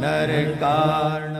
नरकार्ण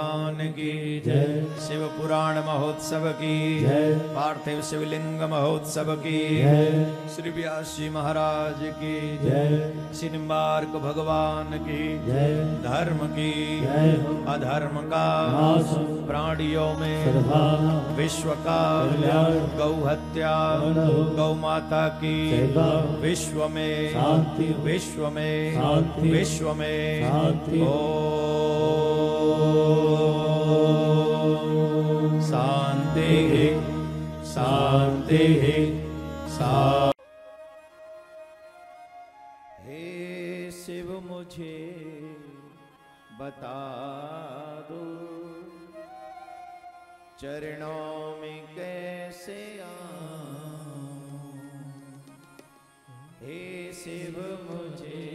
भगवान की जय। शिव पुराण महोत्सव की जय। पार्थिव शिवलिंग महोत्सव की जय। श्री व्यास जी महाराज की जय। सिंबार्क भगवान की जय। धर्म की जय। अधर्म का प्राणियों में विश्व का गौ हत्या गौ माता की। विश्व में शांति विश्व में शांति विश्व में शांति ओ शांति शांति हे शिव मुझे बता दो। चरणों में कैसे आऊँ? हे शिव मुझे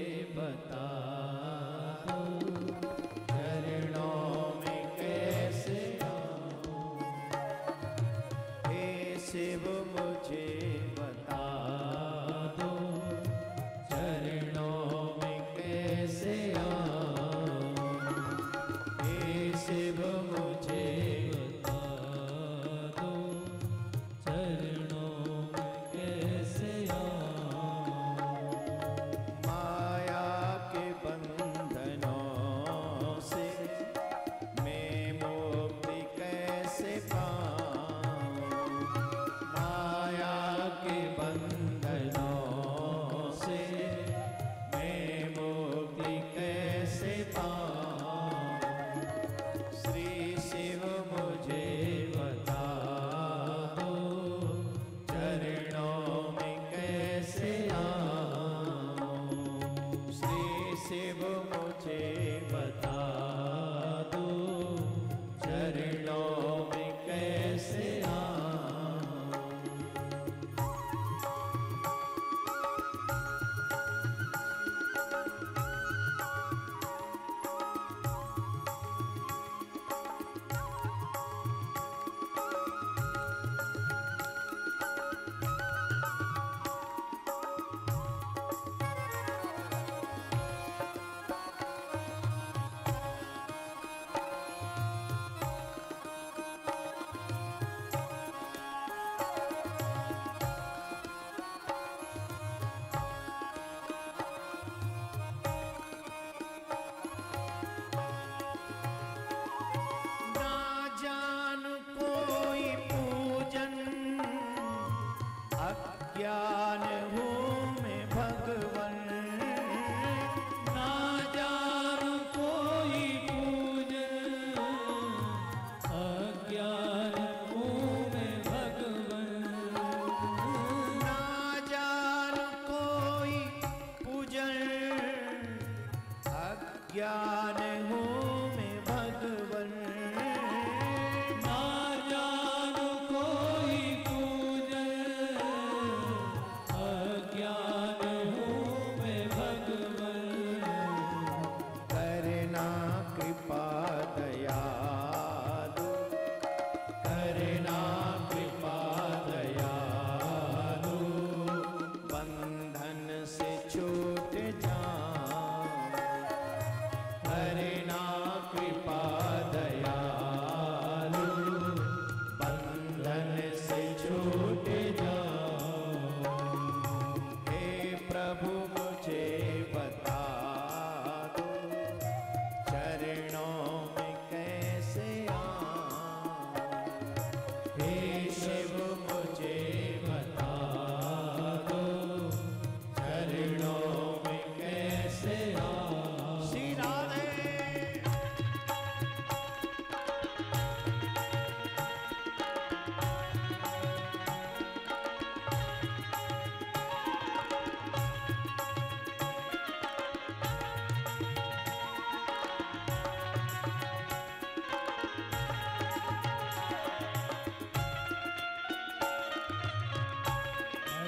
ज्ञान